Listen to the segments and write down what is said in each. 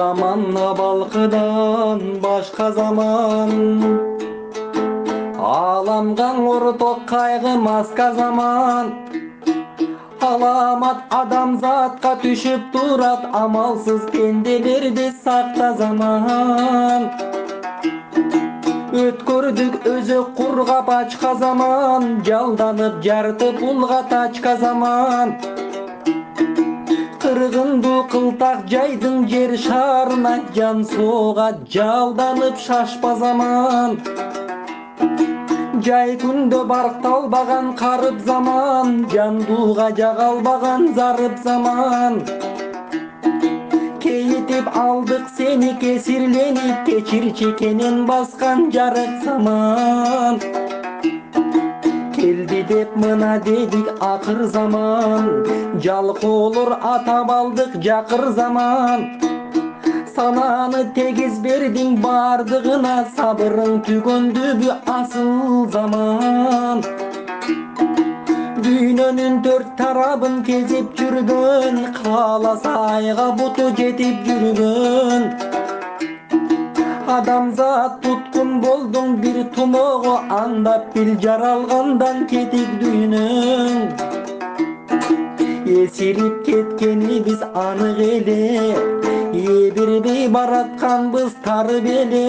заман абалкыдан башка заман ааламган орток кайгы маска заман аламат адамзатка түшүп турат амалсыз пенделерди сакта заман өткөрдүк өзөк кургап ачка заман жалданып жарты пулга тачка заман кыргындуу кылтак жайдың жер шарына жан соогат жалданып шашпа заман. Жай күндө баркталбаган карып заман жандууга жага албаган зарып заман. Кейитип алдык сени кесирленип кечирчи кенен баскан жарык заман. Келди деп мына дедик акыр заман. Жалкоолор атап алдык жакыр заман. Санааны тегиз бердиң бардыгына сабырың түгөндүбү асыл заман. Дүйнөнүн төрт тарабын кезип жүргөн кааласа айга буту жетип жүргөн адамзат туткун болдуң бир тумоого андап бил жаралгандан кетик дүйнөң эсирип кеткенибиз анык эле ээ бербей баратканбыз тарып эле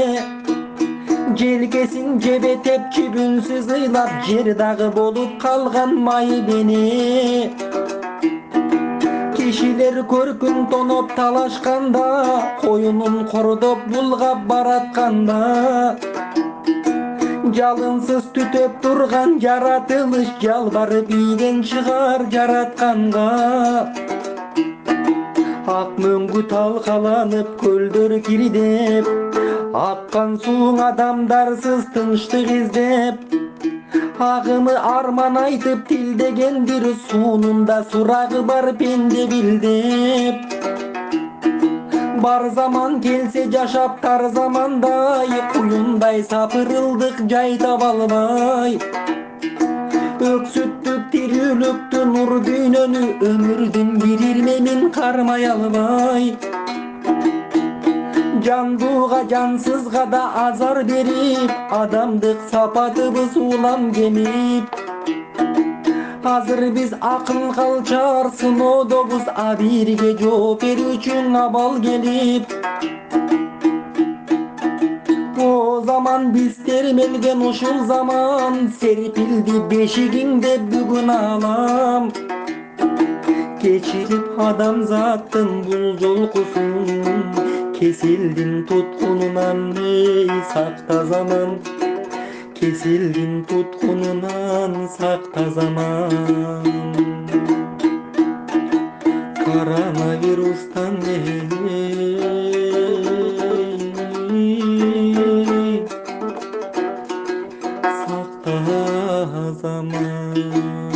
желкесин жебетеп чүбүнсүз ыйлап жер дагы болуп калган майы дене кишилер көркүн тоноп талашканда коюнун кордоп булгап баратканда жалынсыз түтөп турган жаратылыш жалбарып ийген чыгар жаратканга ак мөңгү талкаланып көлдөр кирдеп аккан сууң адамдарсыз тынчтык издеп агымы арман айтып тилдегендир суунунда сурагы бар пенде билдеп бар заман келсе жашап тар замандай куюндай сапырылдык жай таба албай өксүттүк тирүүлүктү нур дүйнөнү өмүрдүн бир ирмемин кармай албай жандууга жансызга да азар берип адамдык сапатыбыз улам кемип азыр биз акыл калчар сыноодобуз абийирге жооп берүү үчүн абал келип о заман биз термелген ушул заман серпилди бешигиңде бүгүн аалам кечирип адамзаттын бул жолкусун Kesildin tutkunundan ey sakta zaman. Kesildin tutkunundan sakta zaman. Koronavirustan ey Sakta zaman.